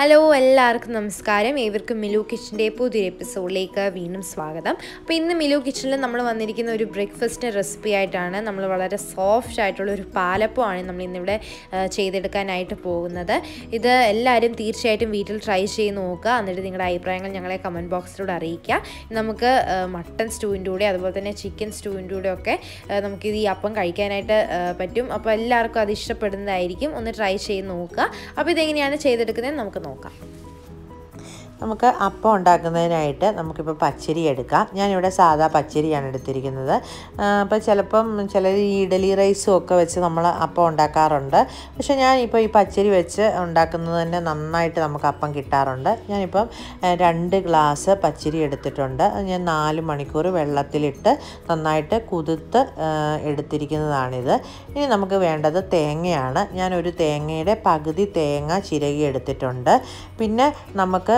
Hello എല്ലാവർക്കും നമസ്കാരം. ഏവർക്കും മിലു കിച്ചന്റെ പുതിയൊരു എപ്പിസോഡിലേക്ക് വീണ്ടും സ്വാഗതം. അപ്പോൾ ഇന്ന് മിലു കിച്ചണിൽ നമ്മൾ വന്നിരിക്കുന്ന ഒരു ബ്രേക്ക്ഫാസ്റ്റ് റെസിപ്പി ആയിട്ടാണ് നമ്മൾ വളരെ സോഫ്റ്റ് ആയിട്ടുള്ള ഒരു പാലപ്പമാണ് നമ്മൾ ഇന്നിവിടെ ചെയ്തെടുക്കാനായിട്ട് പോകുന്നത്. ഇത് എല്ലാവരും തീർച്ചയായിട്ടും വീട്ടിൽ ട്രൈ ചെയ്ത് നോക്കുക. എന്നിട്ട് നിങ്ങളുടെ അഭിപ്രായങ്ങൾ ഞങ്ങളെ കമന്റ് ബോക്സിലൂടെ അറിയിക്കുക. നമുക്ക് മട്ടൺ സ്റ്റൂവിന്റെ കൂടെ അതുപോലെ തന്നെ ചിക്കൻ സ്റ്റൂവിന്റെ കൂടെ ഒക്കെ നമുക്കിത് ഈ അപ്പം കഴിക്കാനായിട്ട് പറ്റും. അപ്പോൾ എല്ലാവർക്കും അത് ഇഷ്ടപ്പെടുന്നതായിരിക്കും. ഒന്ന് ട്രൈ ചെയ്ത് നോക്കുക. അപ്പോൾ ഇതെങ്ങനെയാണ് ചെയ്തെടുക്കുന്നത് നമുക്ക് のか。നമുക്ക് അപ്പം ഉണ്ടാക്കുന്നതിനായിട്ട് നമുക്കിപ്പോൾ പച്ചരി എടുക്കാം. ഞാനിവിടെ സാധാ പച്ചരിയാണ് എടുത്തിരിക്കുന്നത്. അപ്പോൾ ചിലപ്പം ചില ഇഡലി റൈസും ഒക്കെ വെച്ച് നമ്മൾ അപ്പം ഉണ്ടാക്കാറുണ്ട്. പക്ഷേ ഞാനിപ്പോൾ ഈ പച്ചരി വെച്ച് ഉണ്ടാക്കുന്നത് തന്നെ നന്നായിട്ട് നമുക്ക് അപ്പം കിട്ടാറുണ്ട്. ഞാനിപ്പം രണ്ട് ഗ്ലാസ് പച്ചരി എടുത്തിട്ടുണ്ട്. ഞാൻ നാല് മണിക്കൂർ വെള്ളത്തിലിട്ട് നന്നായിട്ട് കുതിർത്ത് എടുത്തിരിക്കുന്നതാണിത്. ഇനി നമുക്ക് വേണ്ടത് തേങ്ങയാണ്. ഞാനൊരു തേങ്ങയുടെ പകുതി തേങ്ങ ചിരകി എടുത്തിട്ടുണ്ട്. പിന്നെ നമുക്ക്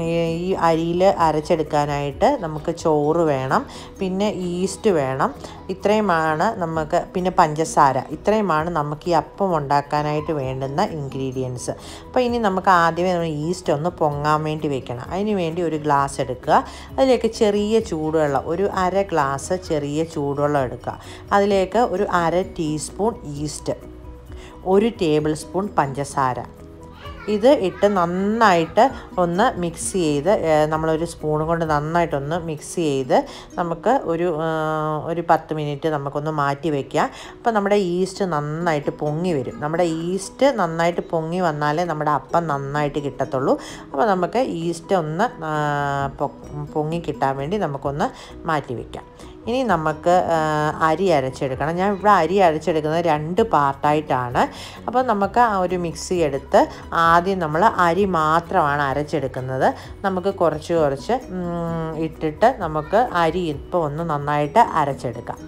ഈ- അരിയിൽ അരച്ചെടുക്കാനായിട്ട് നമുക്ക് ചോറ് വേണം പിന്നെ ഈസ്റ്റ് വേണം. ഇത്രയുമാണ് നമുക്ക് പിന്നെ പഞ്ചസാര. ഇത്രയുമാണ് നമുക്ക് ഈ അപ്പം ഉണ്ടാക്കാനായിട്ട് വേണ്ടുന്ന ഇൻഗ്രീഡിയൻസ് അപ്പോൾ ഇനി നമുക്ക് ആദ്യമേ നമ്മൾ ഈസ്റ്റ് ഒന്ന് പൊങ്ങാൻ വേണ്ടി വെക്കണം. അതിന് വേണ്ടി ഒരു ഗ്ലാസ് എടുക്കുക. അതിലേക്ക് ചെറിയ ചൂടുവെള്ളം ഒരു അര ഗ്ലാസ് ചെറിയ ചൂടുവെള്ളം എടുക്കുക. അതിലേക്ക് ഒരു അര ടീസ്പൂൺ ഈസ്റ്റ് ഒരു ടേബിൾ സ്പൂൺ പഞ്ചസാര. ഇത് ഇട്ട് നന്നായിട്ട് ഒന്ന് മിക്സ് ചെയ്ത് നമ്മളൊരു സ്പൂൺ കൊണ്ട് നന്നായിട്ടൊന്ന് മിക്സ് ചെയ്ത് നമുക്ക് ഒരു ഒരു പത്ത് മിനിറ്റ് നമുക്കൊന്ന് മാറ്റി വയ്ക്കാം അപ്പോൾ നമ്മുടെ ഈസ്റ്റ് നന്നായിട്ട് പൊങ്ങി വരും. നമ്മുടെ ഈസ്റ്റ് നന്നായിട്ട് പൊങ്ങി വന്നാലേ നമ്മുടെ അപ്പം നന്നായിട്ട് കിട്ടത്തുള്ളൂ. അപ്പോൾ നമുക്ക് ഈസ്റ്റ് ഒന്ന് പൊങ്ങി കിട്ടാൻ വേണ്ടി നമുക്കൊന്ന് മാറ്റി വയ്ക്കാം ഇനി നമുക്ക് അരി അരച്ചെടുക്കണം. ഞാൻ ഇവിടെ അരി അരച്ചെടുക്കുന്നത് രണ്ട് പാർട്ടായിട്ടാണ്. അപ്പോൾ നമുക്ക് ഒരു മിക്സി എടുത്ത് ആദ്യം നമ്മൾ അരി മാത്രമാണ് അരച്ചെടുക്കുന്നത്. നമുക്ക് കുറച്ച് കുറച്ച് ഇട്ടിട്ട് നമുക്ക് അരി ഇപ്പോൾ ഒന്ന് നന്നായിട്ട് അരച്ചെടുക്കാം.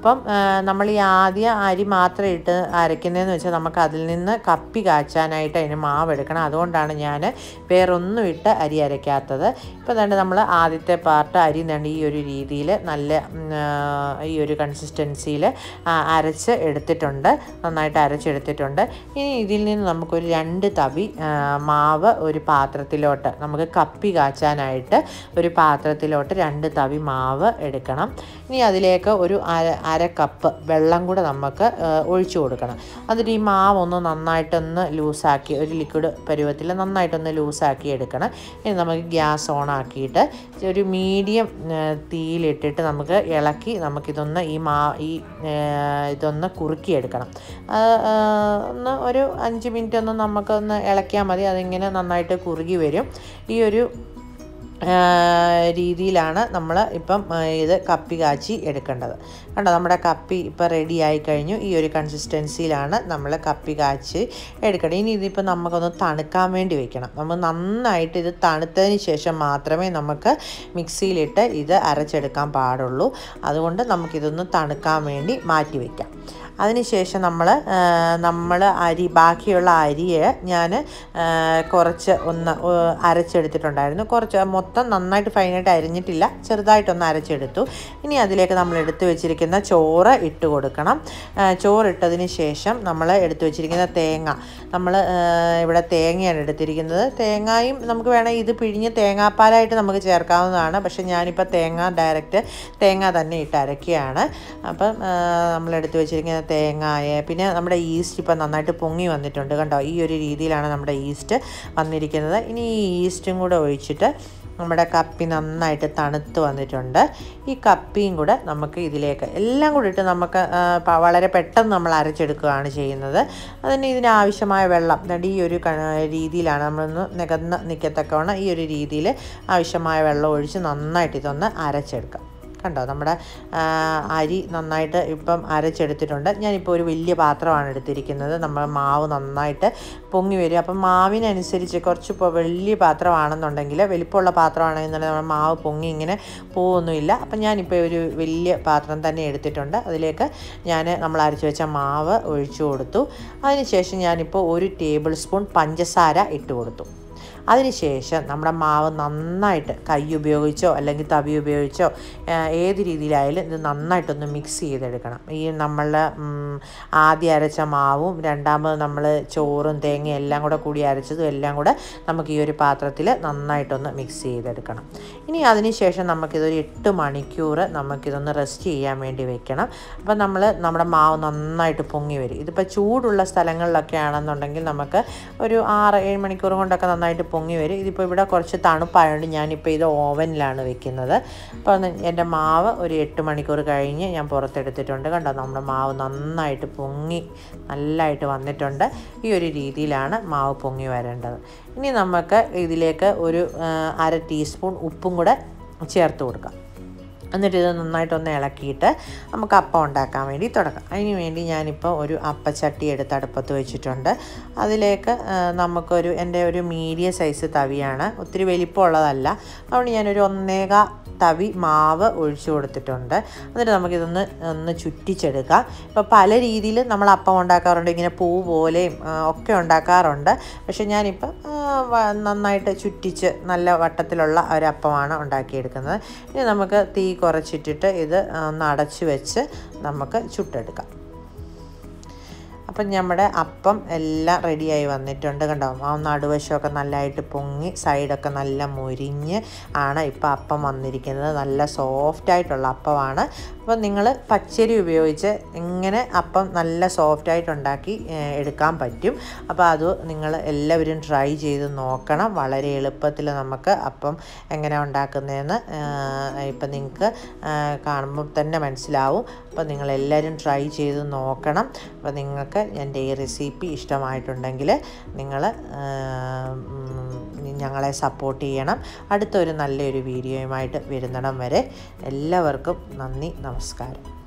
അപ്പം നമ്മൾ ഈ ആദ്യം അരി മാത്രം ഇട്ട് അരയ്ക്കുന്നതെന്ന് വെച്ചാൽ നമുക്ക് അതിൽ നിന്ന് കപ്പി കാച്ചാനായിട്ട് അതിന് മാവ് എടുക്കണം. അതുകൊണ്ടാണ് ഞാൻ വേറൊന്നും ഇട്ട് അരി അരയ്ക്കാത്തത്. ഇപ്പോൾ തന്നെ നമ്മൾ ആദ്യത്തെ പാർട്ട് അരി തന്നെ ഈ ഒരു രീതിയിൽ നല്ല ഈ ഒരു കൺസിസ്റ്റൻസിയിൽ അരച്ച് എടുത്തിട്ടുണ്ട്. നന്നായിട്ട് അരച്ചെടുത്തിട്ടുണ്ട്. ഇനി ഇതിൽ നിന്ന് നമുക്കൊരു രണ്ട് തവി മാവ് ഒരു പാത്രത്തിലോട്ട് നമുക്ക് കപ്പി കാച്ചാനായിട്ട് ഒരു പാത്രത്തിലോട്ട് രണ്ട് തവി മാവ് എടുക്കണം. ഇനി അതിലേക്ക് ഒരു അര അര കപ്പ് വെള്ളം കൂടെ നമുക്ക് ഒഴിച്ചു കൊടുക്കണം. എന്നിട്ട് ഈ മാവ് ഒന്ന് നന്നായിട്ടൊന്ന് ലൂസാക്കി ഒരു ലിക്വിഡ് പരുവത്തിൽ നന്നായിട്ടൊന്ന് ലൂസാക്കി എടുക്കണം. ഇനി നമുക്ക് ഗ്യാസ് ഓൺ ആക്കിയിട്ട് ഒരു മീഡിയം തീയിലിട്ടിട്ട് നമുക്ക് ഇളക്കി നമുക്കിതൊന്ന് ഈ മാ ഈ ഇതൊന്ന് കുറുക്കിയെടുക്കണം. ഒന്ന് ഒരു അഞ്ച് മിനിറ്റ് ഒന്ന് നമുക്കൊന്ന് ഇളക്കിയാൽ മതി. അതിങ്ങനെ നന്നായിട്ട് കുറുകി വരും. ഈ ഒരു രീതിയിലാണ് നമ്മൾ ഇപ്പം ഇത് കപ്പി കാച്ചി എടുക്കേണ്ടത്. കണ്ടോ നമ്മുടെ കപ്പി ഇപ്പം റെഡി ആയി കഴിഞ്ഞു. ഈ ഒരു കൺസിസ്റ്റൻസിയിലാണ് നമ്മൾ കപ്പി കാച്ചി എടുക്കേണ്ടത്. ഇനി ഇതിപ്പോൾ നമുക്കൊന്ന് തണുക്കാൻ വേണ്ടി വെക്കണം. നമ്മൾ നന്നായിട്ട് ഇത് തണുത്തതിന് ശേഷം മാത്രമേ നമുക്ക് മിക്സിയിലിട്ട് ഇത് അരച്ചെടുക്കാൻ പാടുള്ളൂ. അതുകൊണ്ട് നമുക്കിതൊന്ന് തണുക്കാൻ വേണ്ടി മാറ്റി വയ്ക്കാം അതിനുശേഷം നമ്മൾ നമ്മൾ അരി ബാക്കിയുള്ള അരിയെ ഞാൻ കുറച്ച് ഒന്ന് അരച്ചെടുത്തിട്ടുണ്ടായിരുന്നു. കുറച്ച് മൊത്തം നന്നായിട്ട് ഫൈനായിട്ട് അരിഞ്ഞിട്ടില്ല. ചെറുതായിട്ടൊന്ന് അരച്ചെടുത്തു. ഇനി അതിലേക്ക് നമ്മൾ എടുത്തു വെച്ചിരിക്കുന്ന ചോറ് ഇട്ട് കൊടുക്കണം. ചോറ് ചോറിട്ടതിന് ശേഷം നമ്മൾ എടുത്തു വെച്ചിരിക്കുന്ന തേങ്ങ. നമ്മൾ ഇവിടെ തേങ്ങയാണ് എടുത്തിരിക്കുന്നത്. തേങ്ങയും നമുക്ക് വേണമെങ്കിൽ ഇത് പിഴിഞ്ഞ് തേങ്ങാപ്പാലായിട്ട് നമുക്ക് ചേർക്കാവുന്നതാണ്. പക്ഷേ ഞാനിപ്പോൾ തേങ്ങ ഡയറക്റ്റ് തേങ്ങ തന്നെ ഇട്ട് അരക്കുകയാണ് അപ്പം നമ്മൾ എടുത്തു വെച്ചിരിക്കുന്ന തേങ്ങായ. പിന്നെ നമ്മുടെ ഈസ്റ്റ് ഇപ്പം നന്നായിട്ട് പൊങ്ങി വന്നിട്ടുണ്ട് കണ്ടോ? ഈ ഒരു രീതിയിലാണ് നമ്മുടെ ഈസ്റ്റ് വന്നിരിക്കുന്നത്. ഇനി ഈ ഈസ്റ്റും കൂടെ ഒഴിച്ചിട്ട് നമ്മുടെ കപ്പി നന്നായിട്ട് തണുത്ത് വന്നിട്ടുണ്ട്. ഈ കപ്പിയും കൂടെ നമുക്ക് ഇതിലേക്ക് എല്ലാം കൂടി ഇട്ട് നമുക്ക് വളരെ പെട്ടെന്ന് നമ്മൾ അരച്ചെടുക്കുകയാണ് ചെയ്യുന്നത്. അതിന് ഇതിനാവശ്യമായ വെള്ളം. ഈ ഒരു രീതിയിലാണ് നമ്മളൊന്ന് നികന്ന് നിൽക്കത്തക്കവണ്ണം ഈ ഒരു രീതിയിൽ ആവശ്യമായ വെള്ളം ഒഴിച്ച് നന്നായിട്ട് ഇതൊന്ന് അരച്ചെടുക്കാം. കണ്ടോ? നമ്മുടെ അരി നന്നായിട്ട് ഇപ്പം അരച്ചെടുത്തിട്ടുണ്ട്. ഞാനിപ്പോൾ ഒരു വലിയ പാത്രമാണ് എടുത്തിരിക്കുന്നത്. നമ്മൾ മാവ് നന്നായിട്ട് പൊങ്ങി വരും. അപ്പം മാവിനനുസരിച്ച് കുറച്ച് ഇപ്പോൾ വലിയ പാത്രമാണെന്നുണ്ടെങ്കിൽ വലിപ്പമുള്ള പാത്രമാണെന്നുണ്ടെങ്കിൽ നമ്മുടെ മാവ് പൊങ്ങി ഇങ്ങനെ പോവൊന്നുമില്ല. അപ്പം ഞാനിപ്പോൾ ഒരു വലിയ പാത്രം തന്നെ എടുത്തിട്ടുണ്ട്. അതിലേക്ക് ഞാൻ നമ്മൾ അരച്ച് വെച്ച മാവ് ഒഴിച്ചു കൊടുത്തു. അതിനുശേഷം ഞാനിപ്പോൾ ഒരു ടേബിൾ സ്പൂൺ പഞ്ചസാര ഇട്ട് കൊടുത്തു. അതിനുശേഷം നമ്മുടെ മാവ് നന്നായിട്ട് കൈ ഉപയോഗിച്ചോ അല്ലെങ്കിൽ തവി ഉപയോഗിച്ചോ ഏത് രീതിയിലായാലും ഇത് നന്നായിട്ടൊന്ന് മിക്സ് ചെയ്തെടുക്കണം. ഈ നമ്മളുടെ ആദ്യം അരച്ച മാവും രണ്ടാമത് നമ്മൾ ചോറും തേങ്ങയും എല്ലാം കൂടെ കൂടി അരച്ചതും എല്ലാം കൂടെ നമുക്ക് ഈ ഒരു പാത്രത്തിൽ നന്നായിട്ടൊന്ന് മിക്സ് ചെയ്തെടുക്കണം. ഇനി അതിനുശേഷം നമുക്കിതൊരു എട്ട് മണിക്കൂർ നമുക്കിതൊന്ന് റെസ്റ്റ് ചെയ്യാൻ വേണ്ടി വെക്കണം. അപ്പം നമ്മൾ നമ്മുടെ മാവ് നന്നായിട്ട് പൊങ്ങി വരും. ഇതിപ്പോൾ ചൂടുള്ള സ്ഥലങ്ങളിലൊക്കെ ആണെന്നുണ്ടെങ്കിൽ നമുക്ക് ഒരു ആറ് ഏഴ് മണിക്കൂർ കൊണ്ടൊക്കെ നന്നായിട്ട് പൊങ്ങി വരും. ഇതിപ്പോൾ ഇവിടെ കുറച്ച് തണുപ്പായതുകൊണ്ട് ഞാനിപ്പോൾ ഇത് ഓവനിലാണ് വെക്കുന്നത്. അപ്പോൾ എന്റെ മാവ് ഒരു എട്ട് മണിക്കൂർ കഴിഞ്ഞ് ഞാൻ പുറത്തെടുത്തിട്ടുണ്ട്. കണ്ടോ നമ്മുടെ മാവ് നന്നായിട്ട് പൊങ്ങി നല്ലതായിട്ട് വന്നിട്ടുണ്ട്. ഈ ഒരു രീതിയിലാണ് മാവ് പൊങ്ങി വരേണ്ടത്. ഇനി നമുക്ക് ഇതിലേക്ക് ഒരു അര ടീസ്പൂൺ ഉപ്പും കൂടെ ചേർത്ത് കൊടുക്കാം. എന്നിട്ട് ഇത് നന്നായിട്ടൊന്ന് ഇളക്കിയിട്ട് നമുക്ക് അപ്പം ഉണ്ടാക്കാൻ വേണ്ടി തുടങ്ങാം. അതിന് വേണ്ടി ഞാനിപ്പോൾ ഒരു അപ്പച്ചട്ടി എടുത്ത് അടുപ്പത്ത് വെച്ചിട്ടുണ്ട്. അതിലേക്ക് നമുക്കൊരു എന്റെ ഒരു മീഡിയ സൈസ് തവിയാണ്. ഒത്തിരി വലിപ്പമുള്ളതല്ല. അതുകൊണ്ട് ഞാനൊരു ഒന്നേക തവി മാവ് ഒഴിച്ചു കൊടുത്തിട്ടുണ്ട്. എന്നിട്ട് നമുക്കിതൊന്ന് ഒന്ന് ചുറ്റിച്ചെടുക്കാം. ഇപ്പോൾ പല രീതിയിൽ നമ്മൾ അപ്പം ഉണ്ടാക്കാറുണ്ട്. ഇങ്ങനെ പൂ പോലെയും ഒക്കെ ഉണ്ടാക്കാറുണ്ട്. പക്ഷേ ഞാനിപ്പോൾ നന്നായിട്ട് ചുറ്റിച്ച് നല്ല വട്ടത്തിലുള്ള ഒരപ്പമാണ് ഉണ്ടാക്കിയെടുക്കുന്നത്. ഇനി നമുക്ക് തീ കുറച്ചിട്ടിട്ട് ഇത് ഒന്ന് അടച്ചു വെച്ച് നമുക്ക് ചുട്ടെടുക്കാം. അപ്പം നമ്മുടെ അപ്പം എല്ലാം റെഡിയായി വന്നിട്ടുണ്ട് കണ്ടോ? ആ നടുവശമൊക്കെ നല്ലതായിട്ട് പൊങ്ങി സൈഡൊക്കെ നല്ല മുരിഞ്ഞ് ആണ് ഇപ്പം അപ്പം വന്നിരിക്കുന്നത്. നല്ല സോഫ്റ്റ് ആയിട്ടുള്ള അപ്പമാണ്. അപ്പോൾ നിങ്ങൾ പച്ചരി ഉപയോഗിച്ച് ഇങ്ങനെ അപ്പം നല്ല സോഫ്റ്റ് ആയിട്ട് ഉണ്ടാക്കി എടുക്കാൻ പറ്റും. അപ്പോൾ അത് നിങ്ങൾ എല്ലാവരും ട്രൈ ചെയ്ത് നോക്കണം. വളരെ എളുപ്പത്തിൽ നമുക്ക് അപ്പം എങ്ങനെ ഉണ്ടാക്കുന്നതെന്ന് ഇപ്പം നിങ്ങൾക്ക് കാണുമ്പോൾ തന്നെ മനസ്സിലാവും. അപ്പോൾ നിങ്ങളെല്ലാവരും ട്രൈ ചെയ്ത് നോക്കണം. അപ്പോൾ നിങ്ങൾക്ക് എന്റെ ഈ റെസിപ്പി ഇഷ്ടമായിട്ടുണ്ടെങ്കിൽ നിങ്ങൾ ഞങ്ങളെ സപ്പോർട്ട് ചെയ്യണം. അടുത്തൊരു നല്ലൊരു വീഡിയോയുമായിട്ട് വരുന്നിടം വരെ എല്ലാവർക്കും നന്ദി നമസ്കാരം.